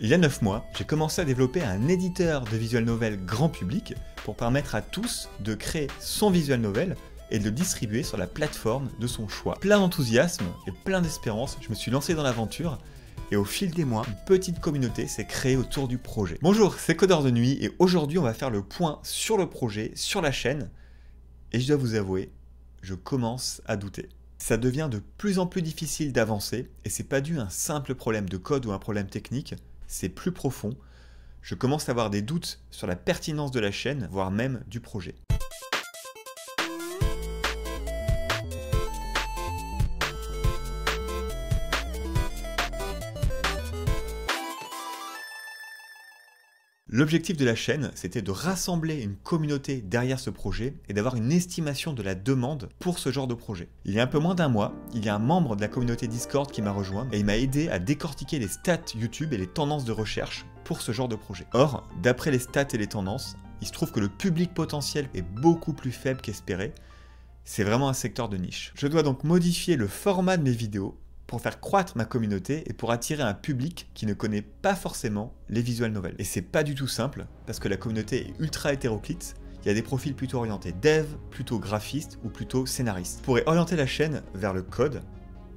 Il y a 9 mois, j'ai commencé à développer un éditeur de visual novel grand public pour permettre à tous de créer son visual novel et de le distribuer sur la plateforme de son choix. Plein d'enthousiasme et plein d'espérance, je me suis lancé dans l'aventure et au fil des mois, une petite communauté s'est créée autour du projet. Bonjour, c'est Codeur de Nuit et aujourd'hui on va faire le point sur le projet, sur la chaîne et je dois vous avouer, je commence à douter. Ça devient de plus en plus difficile d'avancer et c'est pas dû à un simple problème de code ou un problème technique, c'est plus profond. Je commence à avoir des doutes sur la pertinence de la chaîne, voire même du projet. L'objectif de la chaîne, c'était de rassembler une communauté derrière ce projet et d'avoir une estimation de la demande pour ce genre de projet. Il y a un peu moins d'un mois, il y a un membre de la communauté Discord qui m'a rejoint et il m'a aidé à décortiquer les stats YouTube et les tendances de recherche pour ce genre de projet. Or, d'après les stats et les tendances, il se trouve que le public potentiel est beaucoup plus faible qu'espéré. C'est vraiment un secteur de niche. Je dois donc modifier le format de mes vidéos pour faire croître ma communauté et pour attirer un public qui ne connaît pas forcément les visual novels. Et c'est pas du tout simple, parce que la communauté est ultra hétéroclite, il y a des profils plutôt orientés dev, plutôt graphiste ou plutôt scénariste. Je pourrais orienter la chaîne vers le code,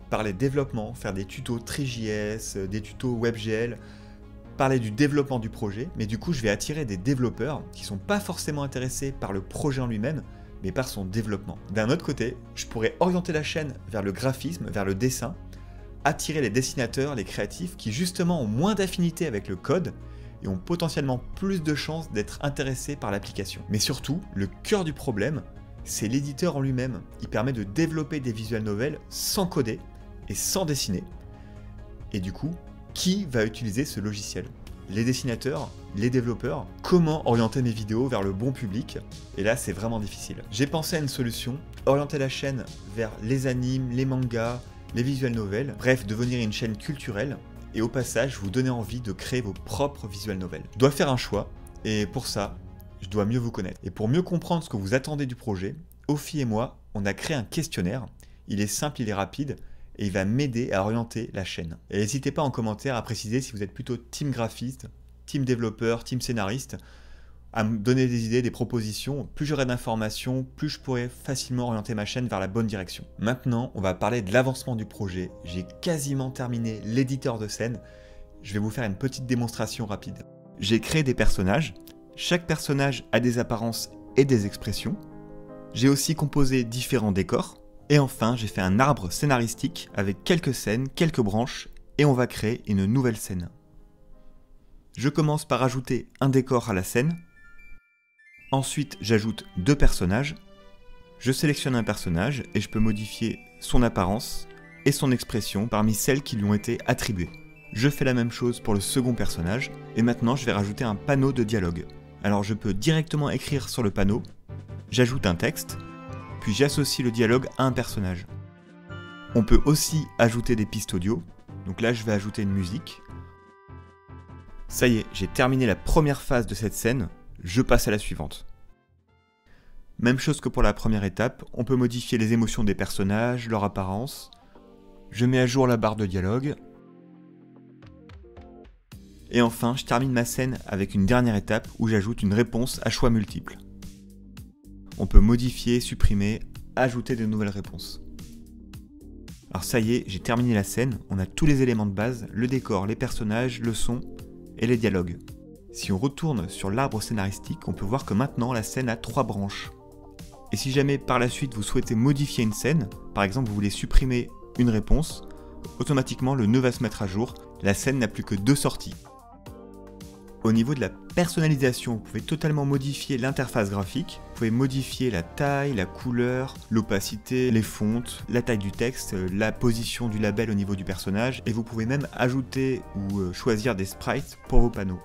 parler développement, faire des tutos TriJS, des tutos WebGL, parler du développement du projet, mais du coup je vais attirer des développeurs qui sont pas forcément intéressés par le projet en lui-même, mais par son développement. D'un autre côté, je pourrais orienter la chaîne vers le graphisme, vers le dessin, attirer les dessinateurs, les créatifs qui justement ont moins d'affinité avec le code et ont potentiellement plus de chances d'être intéressés par l'application. Mais surtout, le cœur du problème, c'est l'éditeur en lui-même. Il permet de développer des visual novels sans coder et sans dessiner. Et du coup, qui va utiliser ce logiciel? Les dessinateurs Les développeurs? Comment orienter mes vidéos vers le bon public? Et là, c'est vraiment difficile. J'ai pensé à une solution, orienter la chaîne vers les animes, les mangas, les visual novels, bref, devenir une chaîne culturelle et au passage vous donner envie de créer vos propres visual novels. Je dois faire un choix et pour ça, je dois mieux vous connaître. Et pour mieux comprendre ce que vous attendez du projet, Ophi et moi, on a créé un questionnaire. Il est simple, il est rapide et il va m'aider à orienter la chaîne. Et n'hésitez pas en commentaire à préciser si vous êtes plutôt team graphiste, team développeur, team scénariste à me donner des idées, des propositions. Plus j'aurai d'informations, plus je pourrai facilement orienter ma chaîne vers la bonne direction. Maintenant, on va parler de l'avancement du projet. J'ai quasiment terminé l'éditeur de scène. Je vais vous faire une petite démonstration rapide. J'ai créé des personnages. Chaque personnage a des apparences et des expressions. J'ai aussi composé différents décors. Et enfin, j'ai fait un arbre scénaristique avec quelques scènes, quelques branches, et on va créer une nouvelle scène. Je commence par ajouter un décor à la scène, Ensuite, j'ajoute deux personnages. Je sélectionne un personnage et je peux modifier son apparence et son expression parmi celles qui lui ont été attribuées. Je fais la même chose pour le second personnage et maintenant je vais rajouter un panneau de dialogue. Alors je peux directement écrire sur le panneau, j'ajoute un texte, puis j'associe le dialogue à un personnage. On peut aussi ajouter des pistes audio, donc là je vais ajouter une musique. Ça y est, j'ai terminé la première phase de cette scène, je passe à la suivante. Même chose que pour la première étape, on peut modifier les émotions des personnages, leur apparence. Je mets à jour la barre de dialogue. Et enfin, je termine ma scène avec une dernière étape où j'ajoute une réponse à choix multiples. On peut modifier, supprimer, ajouter de nouvelles réponses. Alors ça y est, j'ai terminé la scène, on a tous les éléments de base, le décor, les personnages, le son et les dialogues. Si on retourne sur l'arbre scénaristique, on peut voir que maintenant la scène a trois branches. Et si jamais par la suite vous souhaitez modifier une scène, par exemple vous voulez supprimer une réponse, automatiquement le nœud va se mettre à jour, la scène n'a plus que deux sorties. Au niveau de la personnalisation, vous pouvez totalement modifier l'interface graphique. Vous pouvez modifier la taille, la couleur, l'opacité, les fontes, la taille du texte, la position du label au niveau du personnage, et vous pouvez même ajouter ou euh, choisir des sprites pour vos panneaux.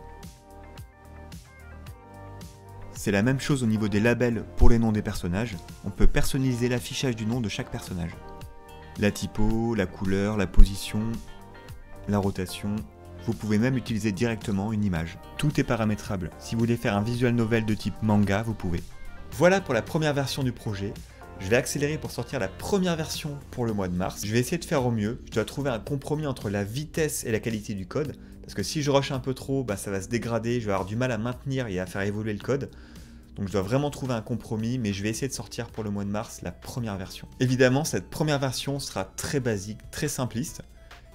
C'est la même chose au niveau des labels pour les noms des personnages. On peut personnaliser l'affichage du nom de chaque personnage. La typo, la couleur, la position, la rotation. Vous pouvez même utiliser directement une image. Tout est paramétrable. Si vous voulez faire un visual novel de type manga, vous pouvez. Voilà pour la première version du projet. Je vais accélérer pour sortir la première version pour le mois de mars. Je vais essayer de faire au mieux. Je dois trouver un compromis entre la vitesse et la qualité du code. Parce que si je rush un peu trop, bah, ça va se dégrader, je vais avoir du mal à maintenir et à faire évoluer le code. Donc je dois vraiment trouver un compromis, mais je vais essayer de sortir pour le mois de mars la première version. Évidemment, cette première version sera très basique, très simpliste,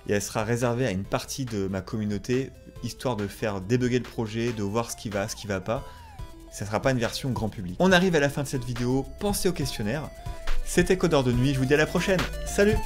et elle sera réservée à une partie de ma communauté, histoire de faire débugger le projet, de voir ce qui va, ce qui va pas. Ça ne sera pas une version grand public. On arrive à la fin de cette vidéo, pensez au questionnaire. C'était Codeur de nuit, je vous dis à la prochaine. Salut